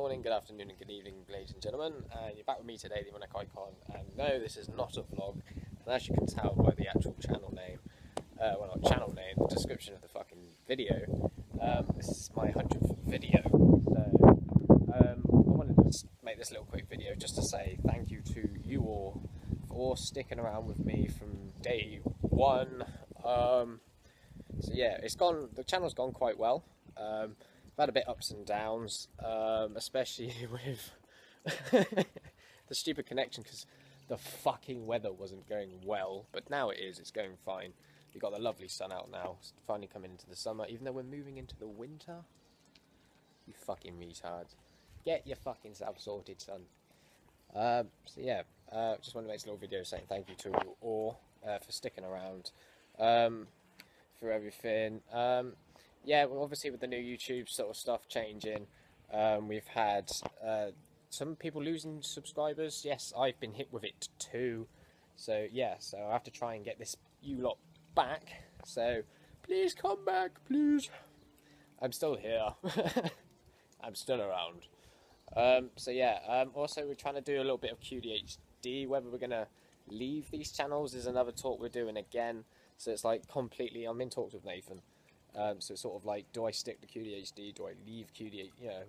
morning, good afternoon, and good evening, ladies and gentlemen. And you're back with me today, the Ironic Icon. And no, this is not a vlog. And as you can tell by the actual channel name, uh, well, not channel name, the description of the fucking video, um, this is my 100th video. So, um, I wanted to make this little quick video just to say thank you to you all for sticking around with me from day one. Um, so yeah, it's gone. The channel's gone quite well. Um, I've had a bit ups and downs, um, especially with the stupid connection because the fucking weather wasn't going well. But now it is. It's going fine. We've got the lovely sun out now. It's finally coming into the summer, even though we're moving into the winter. You fucking retards. Get your fucking self sorted, son. Um, so yeah, uh, just want to make this little video saying thank you to all uh, for sticking around. Um, for everything. Um, yeah, well, obviously with the new YouTube sort of stuff changing, um, we've had uh, some people losing subscribers. Yes, I've been hit with it too. So yeah, so I have to try and get this you lot back. So please come back, please. I'm still here. I'm still around. Um, so yeah, um, also we're trying to do a little bit of QDHD. Whether we're gonna leave these channels is another talk we're doing again. So it's like completely. I'm in talks with Nathan. Um, so it's sort of like, do I stick to QDHD? Do I leave QDHD? You know,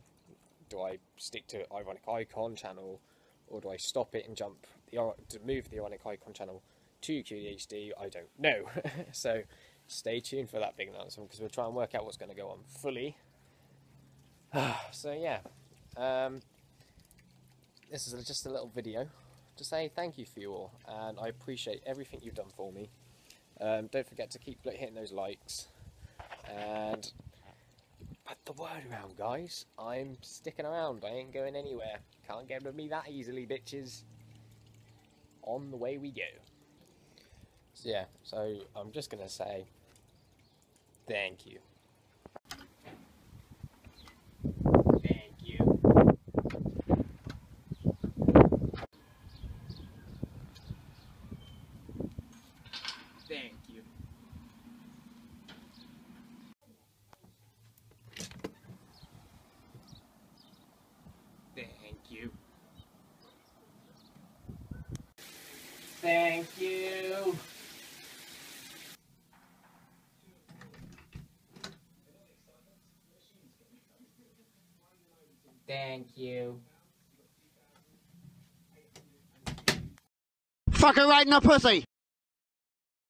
do I stick to Ironic Icon channel, or do I stop it and jump the to move the Ironic Icon channel to QDHD? I don't know. so stay tuned for that big announcement because we'll try and work out what's going to go on fully. so yeah, um, this is just a little video to say thank you for you all, and I appreciate everything you've done for me. Um, don't forget to keep hitting those likes and put the word around, guys. I'm sticking around. I ain't going anywhere. Can't get rid of me that easily, bitches. On the way we go. So yeah, so I'm just gonna say thank you. Thank you. Thank you. Thank you. Thank you. Thank you. Fucker right in the pussy.